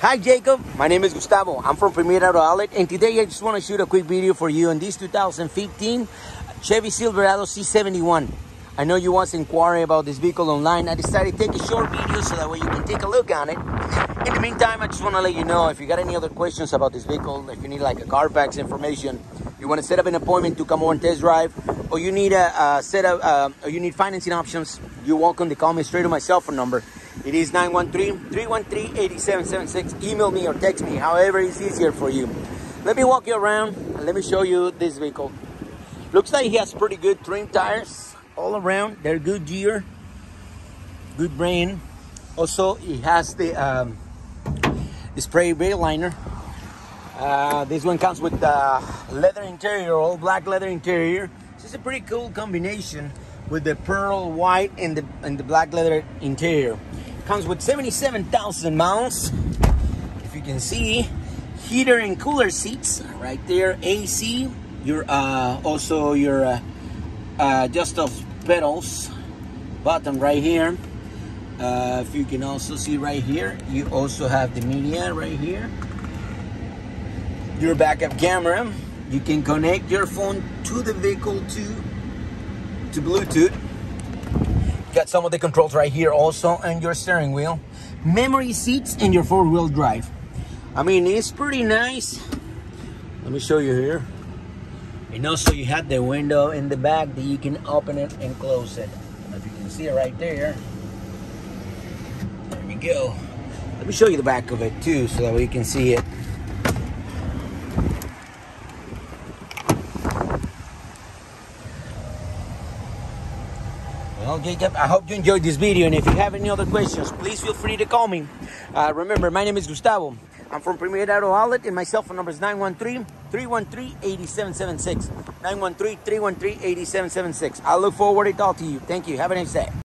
Hi Jacob, my name is Gustavo. I'm from Premier Auto Outlet and today I just want to shoot a quick video for you on this 2015 Chevy Silverado Z71. I know you once inquired about this vehicle online. I decided to take a short video so that way you can take a look on it. In the meantime, I just want to let you know if you got any other questions about this vehicle, if you need like a Carfax information, you want to set up an appointment to come on test drive, or you need a, a set up, uh, or you need financing options, you're welcome to call me straight to my cell phone number. It is 913-313-8776. Email me or text me, however is easier for you. Let me walk you around and let me show you this vehicle. Looks like he has pretty good trim tires all around. They're good gear, good brain. Also, he has the, um, the spray rail liner. Uh, this one comes with uh, leather interior, all black leather interior. This is a pretty cool combination with the pearl white and the and the black leather interior. Comes with 77,000 miles. If you can see, heater and cooler seats right there. AC. Your uh, also your uh, uh, adjustable pedals button right here. Uh, if you can also see right here, you also have the media right here. Your backup camera. You can connect your phone to the vehicle to to Bluetooth. Got some of the controls right here also on your steering wheel. Memory seats and your four-wheel drive. I mean, it's pretty nice. Let me show you here. And also you have the window in the back that you can open it and close it. If you can see it right there. There we go. Let me show you the back of it too so that way you can see it. Jacob, I hope you enjoyed this video. And if you have any other questions, please feel free to call me. Uh, remember, my name is Gustavo. I'm from Premier Auto Outlet, and my cell phone number is 913-313-8776. 913-313-8776. I look forward to talk to you. Thank you. Have a nice day.